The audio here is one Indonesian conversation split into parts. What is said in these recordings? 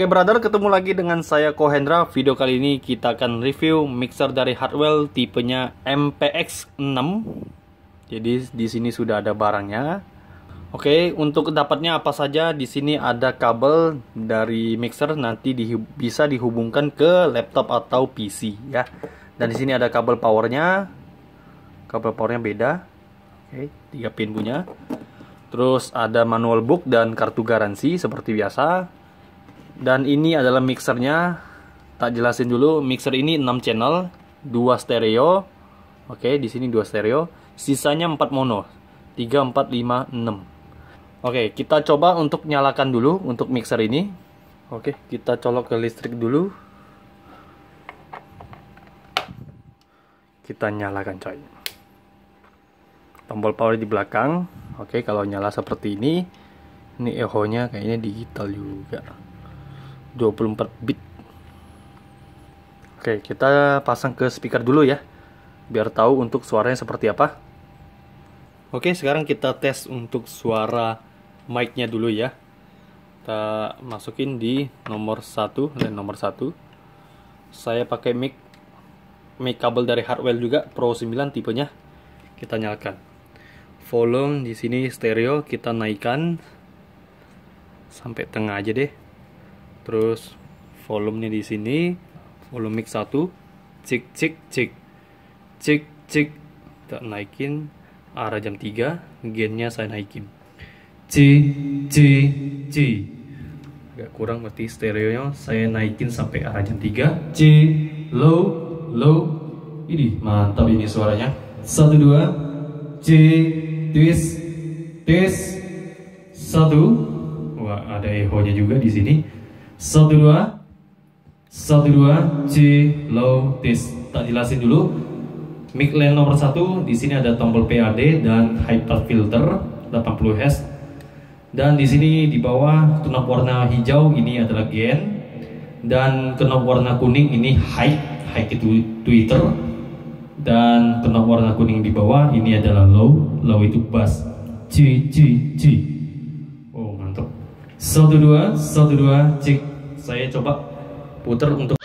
Oke brother, ketemu lagi dengan saya Kohendra. Video kali ini kita akan review mixer dari Hardwell tipenya MPX6. Jadi di sini sudah ada barangnya. Oke, untuk dapatnya apa saja? Di sini ada kabel dari mixer nanti di, bisa dihubungkan ke laptop atau PC ya. Dan di sini ada kabel powernya. Kabel powernya beda. Oke, 3 pin punya. Terus ada manual book dan kartu garansi seperti biasa. Dan ini adalah mixernya. Tak jelasin dulu, mixer ini 6 channel, 2 stereo. Oke, di sini 2 stereo. Sisanya 4 mono. 3 4 5 6. Oke, kita coba untuk nyalakan dulu untuk mixer ini. Oke, kita colok ke listrik dulu. Kita nyalakan coy. Tombol power di belakang. Oke, kalau nyala seperti ini, ini echo-nya kayaknya digital juga. 24 bit. Oke, kita pasang ke speaker dulu ya. Biar tahu untuk suaranya seperti apa. Oke, sekarang kita tes untuk suara mic-nya dulu ya. Kita masukin di nomor 1 dan nomor 1. Saya pakai mic mic kabel dari Hardwell juga Pro 9 tipenya. Kita nyalakan. Volume di sini stereo kita naikkan sampai tengah aja deh. Terus volumenya di sini volume mic 1 cik cik cik. Cik cik kita naikin. Arah jam 3 gainnya saya naikin. C C C agak kurang berarti stereonya saya naikin sampai arah jam 3 C low low ini mantap ini suaranya. Satu dua. C twist twist. Satu. Wah ada echo nya juga di sini satu dua. Satu dua. C low twist tak jelasin dulu. Mic line nomor satu di sini ada tombol PAD dan high pass filter 80 Hz dan di sini di bawah knob warna hijau ini adalah gain dan knob warna kuning ini high high itu tweeter dan knob warna kuning di bawah ini adalah low low itu bass. C C C oh mantap. Satu dua. Satu dua. Cek saya coba putar untuk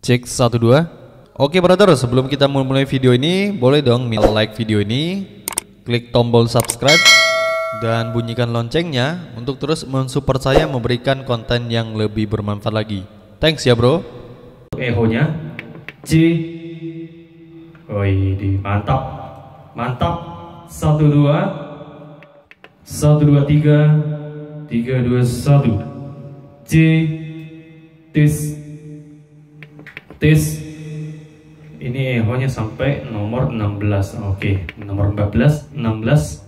Cek 1 2. Oke brother, sebelum kita mulai video ini, boleh dong like video ini, klik tombol subscribe dan bunyikan loncengnya untuk terus mensupport saya memberikan konten yang lebih bermanfaat lagi. Thanks ya, Bro. Ehonya C Oi, di mantap. Mantap. 1 2 1 2 3 3 2 1 J tis tis. Ini ehonya sampai nomor 16 oke. Okay. nomor 14 16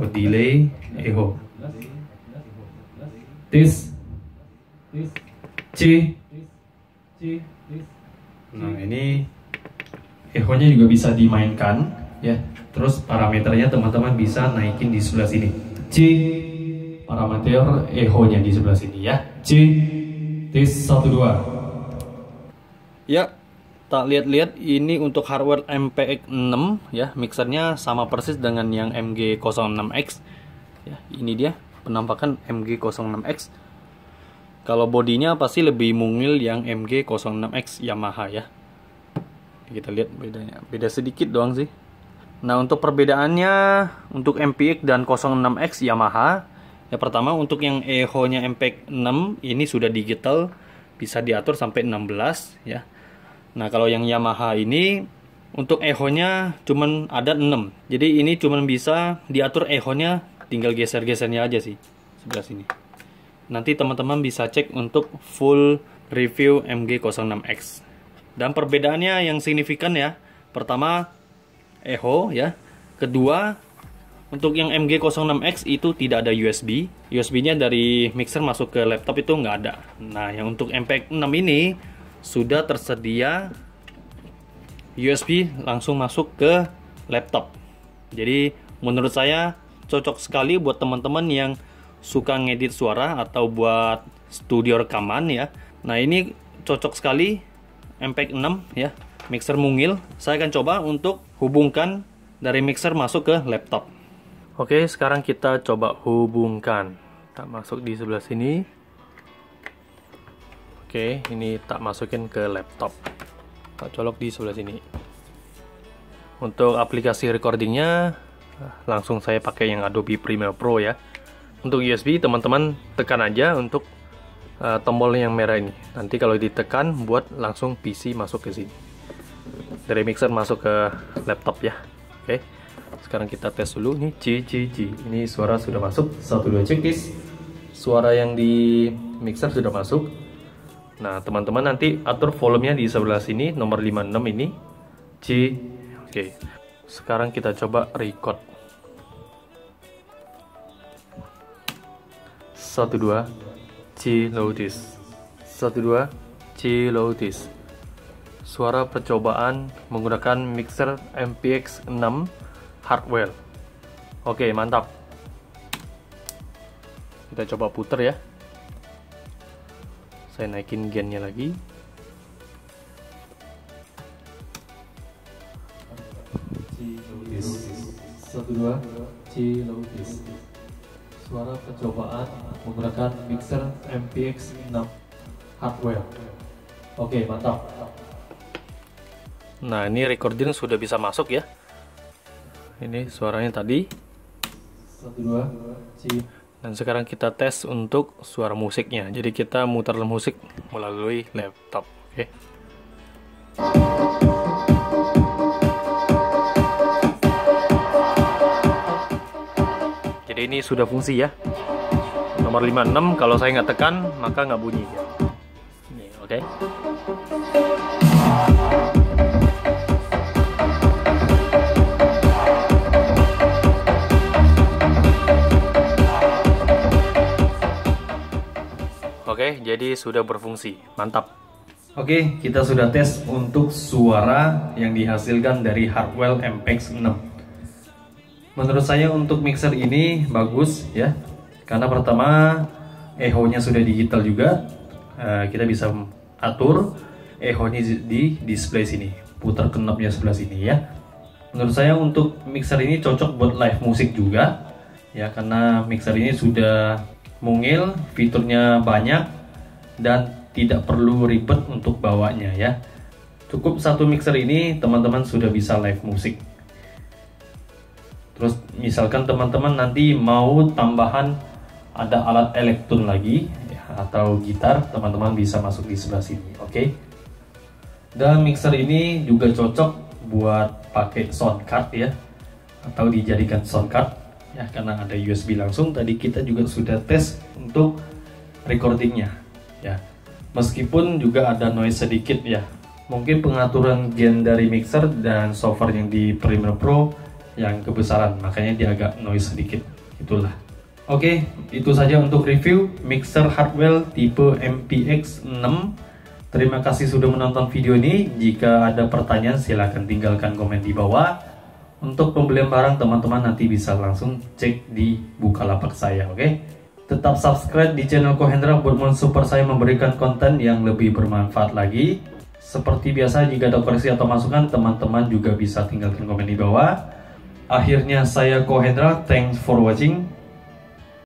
oh, delay eho. Tis c. Nah ini ehonya juga bisa dimainkan ya. Terus parameternya teman-teman bisa naikin di sebelah sini. C parameter echo-nya di sebelah sini ya. C tis 12. Ya, tak lihat-lihat ini untuk hardware MPX6 ya. Mixernya sama persis dengan yang MG06X ya ini dia penampakan MG06X kalau bodinya pasti lebih mungil yang MG06X Yamaha ya. Kita lihat bedanya. Beda sedikit doang sih. Nah untuk perbedaannya untuk MPX dan 06X Yamaha ya pertama untuk yang echo nya MPX6 ini sudah digital bisa diatur sampai 16 ya Nah, kalau yang Yamaha ini untuk echo-nya cuman ada 6. Jadi ini cuman bisa diatur echo-nya tinggal geser-gesernya aja sih sebelah sini. Nanti teman-teman bisa cek untuk full review MG06X. Dan perbedaannya yang signifikan ya. Pertama echo ya. Kedua untuk yang MG06X itu tidak ada USB. USB-nya dari mixer masuk ke laptop itu nggak ada. Nah, yang untuk MPX6 ini sudah tersedia USB langsung masuk ke laptop. Jadi menurut saya cocok sekali buat teman-teman yang suka ngedit suara atau buat studio rekaman ya. Nah, ini cocok sekali MPEG 6 ya, mixer mungil. Saya akan coba untuk hubungkan dari mixer masuk ke laptop. Oke, sekarang kita coba hubungkan. tak masuk di sebelah sini. Oke ini tak masukin ke laptop. Tak colok di sebelah sini. Untuk aplikasi recordingnya langsung saya pakai yang Adobe Premiere Pro ya. Untuk USB teman-teman tekan aja untuk uh, tombol yang merah ini. Nanti kalau ditekan buat langsung PC masuk ke sini. Dari mixer masuk ke laptop ya. Oke sekarang kita tes dulu. Nih C C C. Ini suara sudah masuk. Satu dua cekis suara yang di mixer sudah masuk. Nah teman-teman nanti atur volumenya di sebelah sini nomor 56 ini. C. Oke. Sekarang kita coba record. Satu dua C loudis satu dua C loudis suara percobaan menggunakan mixer MPX 6 hardware oke mantap. Kita coba puter ya. Saya naikin gennya lagi. Satu dua C loudis suara percobaan menggunakan mixer MPX 6 hardware oke mantap. Nah ini recording sudah bisa masuk ya ini suaranya tadi satu dua dan sekarang kita tes untuk suara musiknya jadi kita muter musik melalui laptop oke okay. jadi ini sudah fungsi ya nomor 56 kalau saya nggak tekan maka nggak bunyi ya. oke okay. Jadi sudah berfungsi. Mantap. Oke, kita sudah tes untuk suara yang dihasilkan dari Hardwell MPX 6. Menurut saya untuk mixer ini bagus ya. Karena pertama echo-nya sudah digital juga. Uh, kita bisa atur echo-nya di display sini. Putar knobnya sebelah sini ya. Menurut saya untuk mixer ini cocok buat live musik juga ya karena mixer ini sudah mungil, fiturnya banyak dan tidak perlu ribet untuk bawanya ya. Cukup satu mixer ini teman-teman sudah bisa live musik. Terus misalkan teman-teman nanti mau tambahan ada alat elektron lagi ya, atau gitar, teman-teman bisa masuk di sebelah sini, oke? Okay? Dan mixer ini juga cocok buat pakai sound card ya atau dijadikan sound card ya karena ada USB langsung tadi kita juga sudah tes untuk recordingnya ya. Meskipun juga ada noise sedikit ya. Mungkin pengaturan gen dari mixer dan software yang di Premiere Pro yang kebesaran makanya dia agak noise sedikit. Itulah. Oke itu saja untuk review mixer hardware tipe MPX 6 terima kasih sudah menonton video ini. Jika ada pertanyaan silahkan tinggalkan komen di bawah. Untuk pembelian barang teman-teman nanti bisa langsung cek di Bukalapak saya, oke? Okay? Tetap subscribe di channel Kohendra buat mensupport saya memberikan konten yang lebih bermanfaat lagi. Seperti biasa jika ada koreksi atau masukan teman-teman juga bisa tinggalkan komen di bawah. Akhirnya saya Kohendra, thanks for watching.